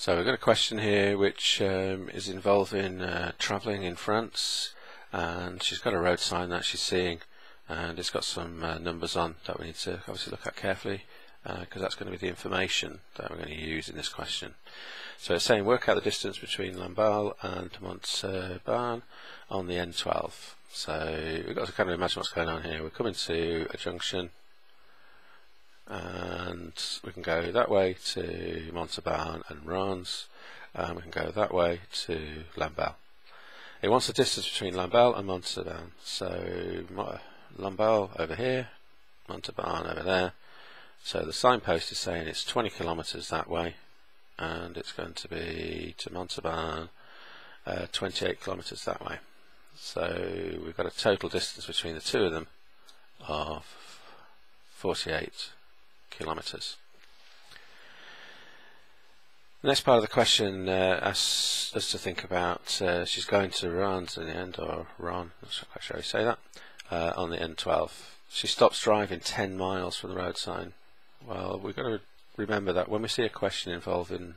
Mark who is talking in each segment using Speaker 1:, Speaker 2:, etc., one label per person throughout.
Speaker 1: So we've got a question here which um, is involving uh, travelling in France and she's got a road sign that she's seeing and it's got some uh, numbers on that we need to obviously look at carefully because uh, that's going to be the information that we're going to use in this question. So it's saying work out the distance between Lamballe and Montauban on the N12. So we've got to kind of imagine what's going on here. We're coming to a junction and we can go that way to Montauban and Rennes and we can go that way to Lamballe. It wants the distance between Lamballe and Montauban. So Lamballe over here Montauban over there. So the signpost is saying it's 20 kilometers that way and it's going to be to Montauban uh, 28 kilometers that way. So we've got a total distance between the two of them of 48 kilometres. The next part of the question uh, asks us to think about uh, she's going to Rennes in the end, or Ron, not sure how you say that, uh, on the N12. She stops driving 10 miles from the road sign. Well, we've got to remember that when we see a question involving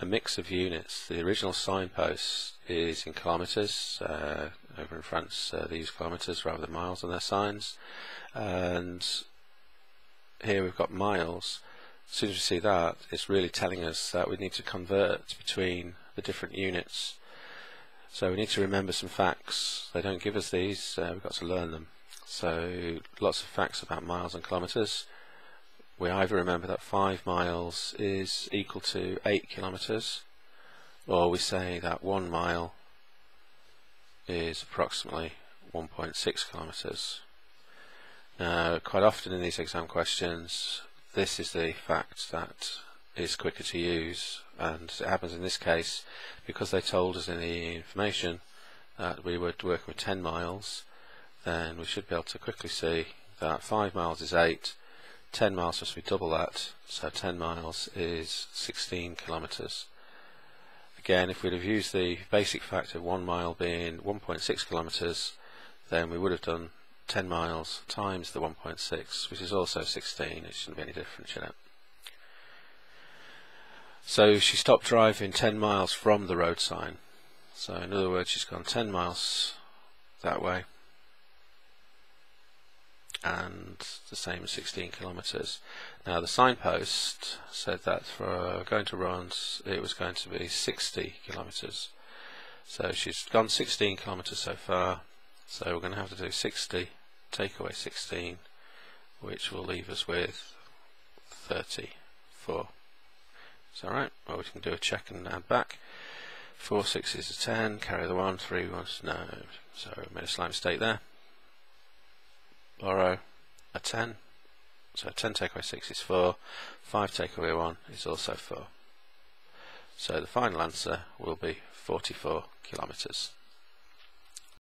Speaker 1: a mix of units, the original signpost is in kilometres. Uh, over in France, uh, they use kilometres rather than miles on their signs. And here we've got miles. As soon as we see that, it's really telling us that we need to convert between the different units. So we need to remember some facts. They don't give us these, uh, we've got to learn them. So lots of facts about miles and kilometres. We either remember that 5 miles is equal to 8 kilometres, or we say that 1 mile is approximately 1.6 kilometres. Now, quite often in these exam questions, this is the fact that is quicker to use, and it happens in this case because they told us in the information that we were working with 10 miles, then we should be able to quickly see that 5 miles is 8, 10 miles must be double that, so 10 miles is 16 kilometres. Again, if we'd have used the basic fact of 1 mile being 1.6 kilometres, then we would have done 10 miles times the 1.6, which is also 16. It shouldn't be any different, should it? So she stopped driving 10 miles from the road sign. So in other words, she's gone 10 miles that way and the same as 16 kilometers. Now the signpost said that for going to Rennes it was going to be 60 kilometers. So she's gone 16 kilometers so far so we're going to have to do 60, take away 16, which will leave us with 34. Is that right? Well, we can do a check and add back. 4 6 is a 10, carry the 1, 3 was no. So made a slight mistake there. Borrow a 10. So 10 take away 6 is 4. 5 take away 1 is also 4. So the final answer will be 44 kilometres.